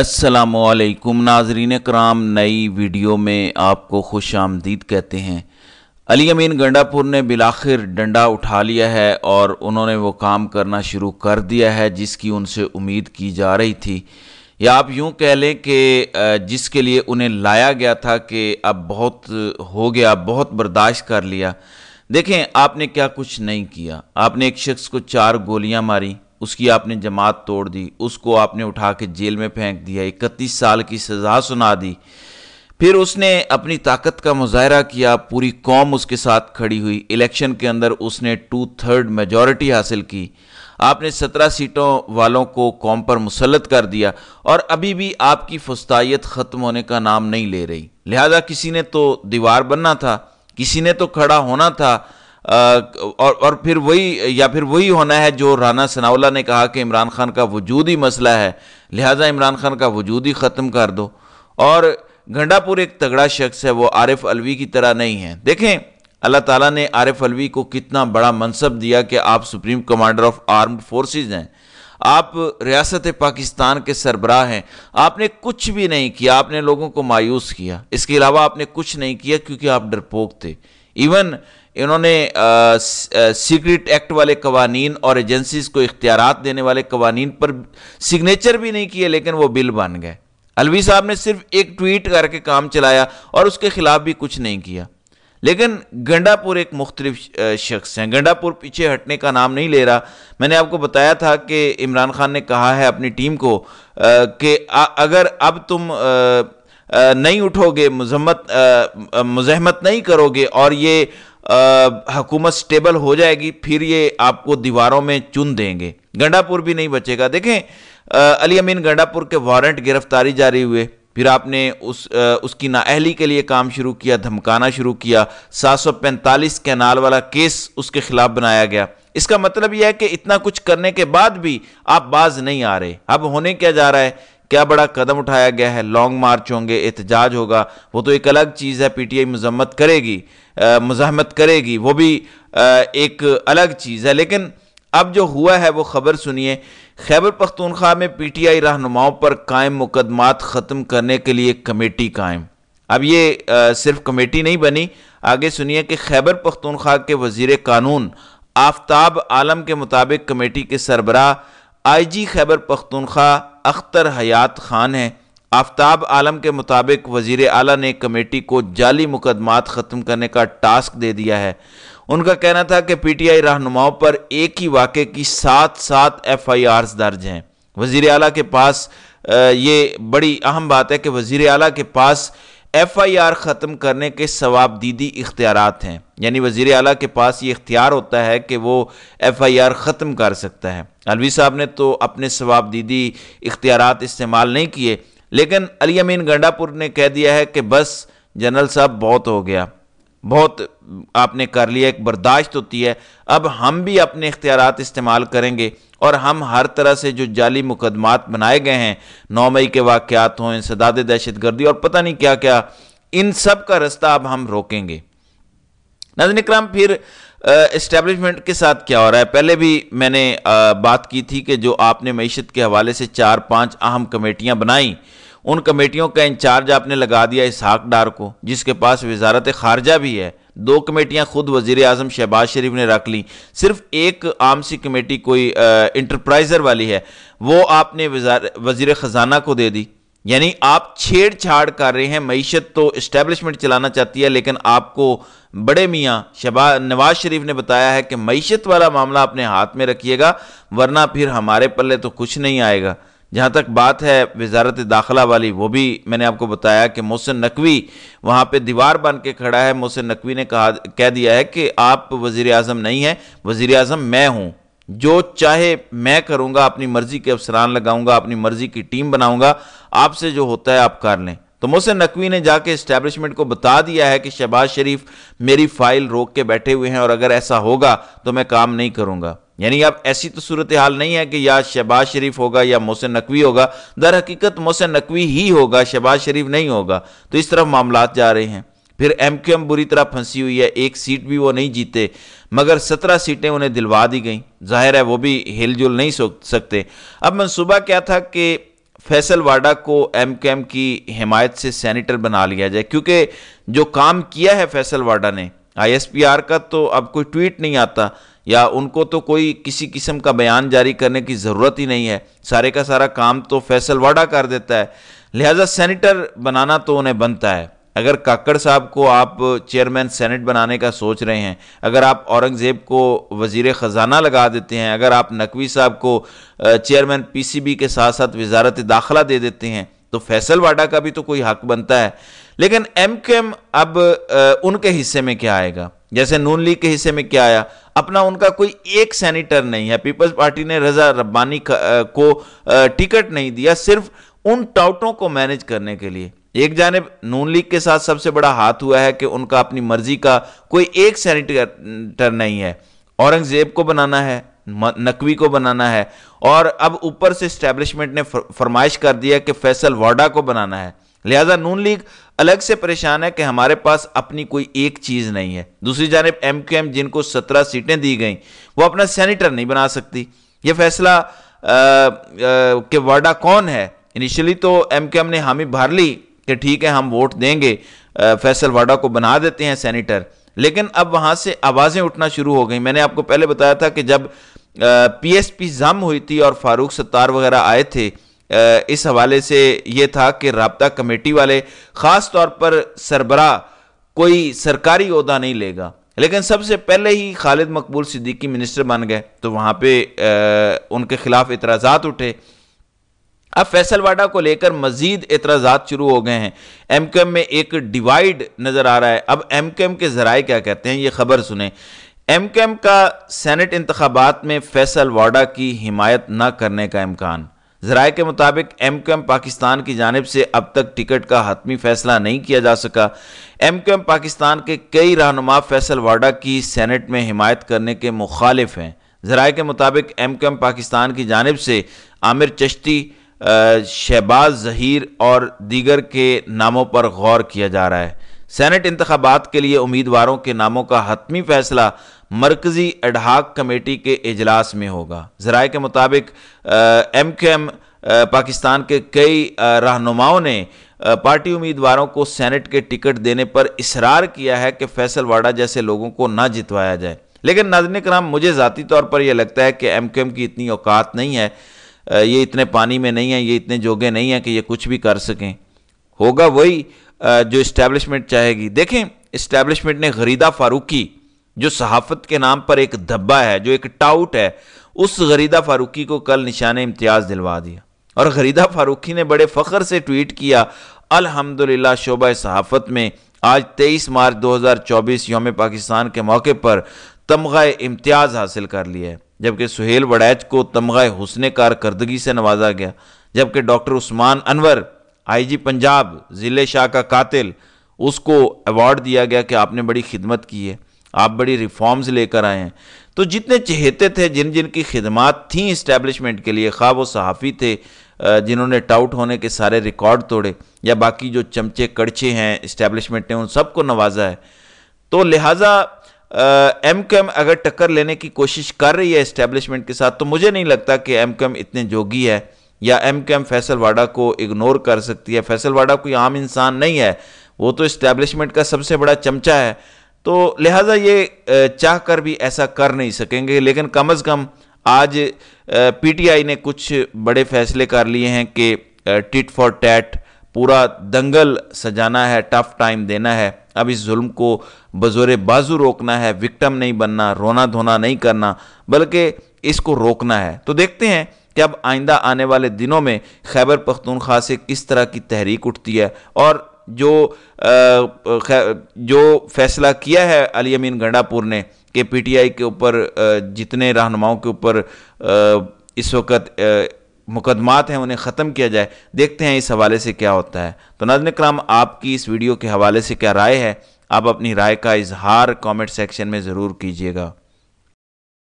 असलकुम नाजरीन कराम नई वीडियो में आपको खुश आमदीद कहते हैं। अली अमीन गंडापुर ने बिलाखिर डंडा उठा लिया है और उन्होंने वो काम करना शुरू कर दिया है जिसकी उनसे उम्मीद की जा रही थी। या आप यूँ कह लें कि जिसके लिए उन्हें लाया गया था कि अब बहुत हो गया बहुत बर्दाश्त कर लिया। देखें, आपने क्या कुछ नहीं किया? आपने एक शख्स को चार गोलियाँ मारी उसकी आपने जमात तोड़ दी, उसको आपने उठा के जेल में फेंक दिया, इकतीस साल की सज़ा सुना दी। फिर उसने अपनी ताकत का मुजाहरा किया, पूरी कौम उसके साथ खड़ी हुई। इलेक्शन के अंदर उसने टू थर्ड मेजॉरिटी हासिल की। आपने सत्रह सीटों वालों को कौम पर मुसलत कर दिया और अभी भी आपकी फस्तायत ख़त्म होने का नाम नहीं ले रही। लिहाजा किसी ने तो दीवार बनना था, किसी ने तो खड़ा होना था और और फिर वही, या फिर वही होना है जो राना सनाउल्ला ने कहा कि इमरान खान का वजूद ही मसला है, लिहाजा इमरान खान का वजूद ही ख़त्म कर दो। और घंडापुर एक तगड़ा शख्स है, वो आरिफ अलवी की तरह नहीं है। देखें, अल्लाह ताला ने आरिफ अलवी को कितना बड़ा मनसब दिया कि आप supreme commander of armed forces हैं। आप रियासत पाकिस्तान के सरबराह हैं। आपने कुछ भी नहीं किया, आपने लोगों को मायूस किया। इसके अलावा आपने कुछ नहीं किया क्योंकि आप डरपोक थे। इवन इन्होंने सीक्रेट एक्ट वाले कवानीन और एजेंसीज को इख्तियार देने वाले कवानीन पर सिग्नेचर भी नहीं किए, लेकिन वो बिल बन गए। अलवी साहब ने सिर्फ़ एक ट्वीट करके काम चलाया और उसके खिलाफ भी कुछ नहीं किया। लेकिन गंडापुर एक मुख्तलिफ़ शख्स हैं। गंडापुर पीछे हटने का नाम नहीं ले रहा। मैंने आपको बताया था कि इमरान खान ने कहा है अपनी टीम को कि अगर अब तुम नहीं उठोगे, मजम्मत मजहमत नहीं करोगे और ये हुकूमत स्टेबल हो जाएगी फिर ये आपको दीवारों में चुन देंगे। गंडापुर भी नहीं बचेगा। देखें अली अमीन गंडापुर के वारंट गिरफ्तारी जारी हुए। फिर आपने उस आ, उसकी नाअहली के लिए काम शुरू किया धमकाना शुरू किया। 745 कैनाल वाला केस उसके खिलाफ बनाया गया। इसका मतलब यह है कि इतना कुछ करने के बाद भी आप बाज नहीं आ रहे। अब होने क्या जा रहा है? क्या बड़ा कदम उठाया गया है? लॉन्ग मार्च होंगे एहतजाज होगा। वो तो एक अलग चीज़ है पीटीआई मजम्मत करेगी मजामत करेगी। वो भी आ, एक अलग चीज़ है। लेकिन अब जो हुआ है वो खबर सुनिए। खैबर पख्तूनख्वा में पीटीआई रहनुमाओं पर कायम मुकदमात ख़त्म करने के लिए कमेटी कायम। अब ये आ, सिर्फ़ कमेटी नहीं बनी। आगे सुनिए कि खैबर पख्तूनख्वा के वज़ीर कानून आफ्ताब आलम के मुताबिक कमेटी के सरबराह आई जी खैबर पख्तूनख्वा अख्तर हयात खान हैं। आफ्ताब आलम के मुताबिक वज़ीर अली ने कमेटी को जाली मुकदमात ख़त्म करने का टास्क दे दिया है। उनका कहना था कि पीटीआई रहनुमाओं पर एक ही वाक़े की सात सात एफ़ आई आर्स दर्ज हैं। वज़ीर अला के पास ये बड़ी अहम बात है कि वज़ीर अला के पास एफ़ आई आर ख़त्म करने के सवाबदीदी इख्तियार हैं। यानी वज़ीर अला के पास ये इख्तियार होता है कि वो एफ़ आई आर ख़त्म कर सकता है। अलवी साहब ने तो अपने सवाबदीदी इख्तियार इस्तेमाल नहीं किए, लेकिन अली अमीन गंडापुर ने कह दिया है कि बस जनरल साहब बहुत हो गया। बहुत आपने कर लिया, एक बर्दाश्त होती है। अब हम भी अपने इख्तियार इस्तेमाल करेंगे और हम हर तरह से जो जाली मुकदमात बनाए गए हैं, नौ मई के वाक़ात हों सदाद दहशत गर्दी और पता नहीं क्या क्या इन सब का रास्ता अब हम रोकेंगे। नजन कराम फिर इस्टेब्लिशमेंट के साथ क्या हो रहा है? पहले भी मैंने बात की थी कि जो आपने मीशत के हवाले से चार पाँच अहम कमेटियाँ बनाई, उन कमेटियों का इंचार्ज आपने लगा दिया इसहाक डार को, जिसके पास वजारत खारजा भी है। दो कमेटियाँ खुद वज़ीर अजम शहबाज शरीफ ने रख ली। सिर्फ़ एक आम सी कमेटी कोई इंटरप्राइजर वाली है, वो आपने वज़ीर ख़जाना को दे दी। यानी आप छेड़छाड़ कर रहे हैं, मीशत तो इस्टेब्लिशमेंट चलाना चाहती है, लेकिन आपको बड़े मियाँ शबा, नवाज़ शरीफ ने बताया है कि मीशत वाला मामला अपने हाथ में रखिएगा, वरना फिर हमारे पल्ले तो कुछ नहीं आएगा। जहाँ तक बात है वजारत दाखिला वाली, वो भी मैंने आपको बताया कि मोहसिन नकवी वहाँ पे दीवार बन के खड़ा है। मोहसिन नकवी ने कहा, कह दिया है कि आप वज़ी अजम नहीं हैं वज़ी अजम मैं हूँ। जो चाहे मैं करूँगा, अपनी मर्ज़ी के अफसरान लगाऊँगा, अपनी मर्ज़ी की टीम बनाऊँगा, आपसे जो होता है आप कर लें। तो मोहसिन नकवी ने जाके इस्टेब्लिशमेंट को बता दिया है कि शहबाज शरीफ मेरी फ़ाइल रोक के बैठे हुए हैं और अगर ऐसा होगा तो मैं काम नहीं करूँगा। यानी अब ऐसी तो सूरत हाल नहीं है कि या शहबाज शरीफ होगा या मोहसिन नकवी होगा। दर हकीकत मोहसिन नकवी ही होगा, शहबाज शरीफ नहीं होगा। तो इस तरफ़ मामला जा रहे हैं। फिर एम क्यू बुरी तरह फंसी हुई है। एक सीट भी वो नहीं जीते, मगर सत्रह सीटें उन्हें दिलवा दी गई। ज़ाहिर है वो भी हिलजुल नहीं सकते। अब मनसूबा क्या था कि फैसल वाडा को एम के एम की हिमायत से सैनिटर बना लिया जाए, क्योंकि जो काम किया है फैसल वाडा ने आईएसपीआर का तो अब कोई ट्वीट नहीं आता, या उनको तो कोई किसी किस्म का बयान जारी करने की ज़रूरत ही नहीं है। सारे का सारा काम तो फैसल वाडा कर देता है। लिहाजा सेनेटर बनाना तो उन्हें बनता है। अगर काकड़ साहब को आप चेयरमैन सेनेट बनाने का सोच रहे हैं, अगर आप औरंगज़ेब को वज़ीर ख़जाना लगा देते हैं, अगर आप नकवी साहब को चेयरमैन पीसीबी के साथ साथ वजारत दाखिला दे देते हैं तो फैसल वाडा का भी तो कोई हक बनता है। लेकिन एम के एम अब उनके हिस्से में क्या आएगा? जैसे नून लीग के हिस्से में क्या आया? अपना उनका कोई एक सेनेटर नहीं है। पीपल्स पार्टी ने रजा रब्बानी को टिकट नहीं दिया सिर्फ़ उन टाउटों को मैनेज करने के लिए। एक जानब नून लीग के साथ सबसे बड़ा हाथ हुआ है कि उनका अपनी मर्ज़ी का कोई एक सेनेटर नहीं है। औरंगज़ेब को बनाना है नकवी को बनाना है। और अब ऊपर से स्टैब्लिशमेंट ने फरमाइश कर दिया कि फैसल वाडा को बनाना है। लिहाजा नून लीग अलग से परेशान है कि हमारे पास अपनी कोई एक चीज़ नहीं है। दूसरी जानब एम क्यू एम जिनको सत्रह सीटें दी गई वो अपना सेनेटर नहीं बना सकती। ये फैसला आ, आ, के वाडा कौन है? इनिशियली तो एम क्यू एम ने हामी भर ली कि ठीक है, हम वोट देंगे फैसल वाडा को बना देते हैं सेनेटर लेकिन अब वहाँ से आवाज़ें उठना शुरू हो गई। मैंने आपको पहले बताया था कि जब पीएसपी जम हुई थी और फारूक सत्तार वगैरह आए थे इस हवाले से ये था कि रबता कमेटी वाले ख़ास तौर पर सरबरा कोई सरकारी अहदा नहीं लेगा। लेकिन सबसे पहले ही खालिद मकबूल सिद्दीकी मिनिस्टर बन गए। तो वहाँ पे उनके खिलाफ इतराज़ात उठे। अब फैसल वाडा को लेकर मजीद एतराज़ात शुरू हो गए हैं। एम क्यू एम में एक डिवाइड नज़र आ रहा है। अब एम क्यू एम के ज़राए क्या कहते हैं, ये खबर सुने। एम क्यू एम का सैनट इंतबात में फैसल वाडा की हिमायत न करने का इम्कान। जराए के मुताबिक एम क्यू एम पाकिस्तान की जानब से अब तक टिकट का हतमी फैसला नहीं किया जा सका। एम क्यू एम पाकिस्तान के कई रहनुमा फैसल वाडा की सैनट में हिमायत करने के मुखालिफ हैं। जराए के मुताबिक एम क्यू एम पाकिस्तान की जानब से आमिर चश्ती शहबाज जहीर और दीगर के नामों पर गौर किया जा रहा है। सैनट इंतबात के लिए उम्मीदवारों के नामों का हतमी फैसला मरकज़ी एडहाक कमेटी के अजलास में होगा। ज़राए के मुताबिक एम के एम पाकिस्तान के कई रहनुमाओं ने पार्टी उम्मीदवारों को सैनट के टिकट देने पर इसरार किया है कि फैसल वाडा जैसे लोगों को ना जितवाया जाए। लेकिन नाजन कराम मुझे ज़ाती तौर पर यह लगता है कि एम के एम की इतनी औकात नहीं है। ये इतने पानी में नहीं है, ये इतने जोगे नहीं हैं कि ये कुछ भी कर सकें। होगा वही जो इस्टेब्लिशमेंट चाहेगी। देखें इस्टेब्लिशमेंट ने गरीदा फारूकी, जो सहाफ़त के नाम पर एक धब्बा है, जो एक टाउट है, उस गरीदा फारूकी को कल निशान इम्तियाज़ दिलवा दिया। और गरीदा फारूकी ने बड़े फ़ख्र से ट्वीट किया, अल्हम्दुलिल्लाह शोबा सहाफ़त में आज 23 मार्च 2024 योम पाकिस्तान के मौके पर तमगा इम्तियाज़ हासिल कर लिया है। जबकि सुहेल वड़ैच को तमगा हुसन कारकर्दगी से नवाजा गया। जबकि डॉक्टर उस्मान अनवर, आईजी पंजाब, ज़िले शाह का कातिल, उसको अवार्ड दिया गया कि आपने बड़ी खिदमत की है, आप बड़ी रिफॉर्म्स लेकर आए हैं। तो जितने चहेते थे जिन जिन की खिदमत थी इस्टेब्लिशमेंट के लिए खा वो सहाफ़ी थे जिन्होंने टाउट होने के सारे रिकॉर्ड तोड़े, या बाकी जो चमचे कड़छे हैं इस्टेब्लिशमेंट ने, उन सबको नवाजा है। तो लिहाजा एम एम अगर टक्कर लेने की कोशिश कर रही है इस्टेब्लिशमेंट के साथ तो मुझे नहीं लगता कि एम इतने जोगी है, या M Q M Faisal Vawda को इग्नोर कर सकती है। फैसल वाडा कोई आम इंसान नहीं है, वो तो इस्टेब्लिशमेंट का सबसे बड़ा चमचा है। तो लिहाजा ये चाह कर भी ऐसा कर नहीं सकेंगे, लेकिन कम अज़ कम आज पीटीआई ने कुछ बड़े फैसले कर लिए हैं कि टिट फॉर टैट पूरा दंगल सजाना है टफ टाइम देना है। अब इस जुल्म को बजोर बाजू रोकना है विक्टम नहीं बनना, रोना धोना नहीं करना, बल्कि इसको रोकना है। तो देखते हैं कि अब आइंदा आने वाले दिनों में खैबर पख्तूनख्वा से किस तरह की तहरीक उठती है और जो जो फैसला किया है अली अमीन गंडापुर ने कि पीटीआई के ऊपर जितने रहनुमाओं के ऊपर इस वक्त मुकदमात हैं, उन्हें ख़त्म किया जाए। देखते हैं इस हवाले से क्या होता है। तो नजन कराम आपकी इस वीडियो के हवाले से क्या राय है? आप अपनी राय का इजहार कमेंट सेक्शन में ज़रूर कीजिएगा।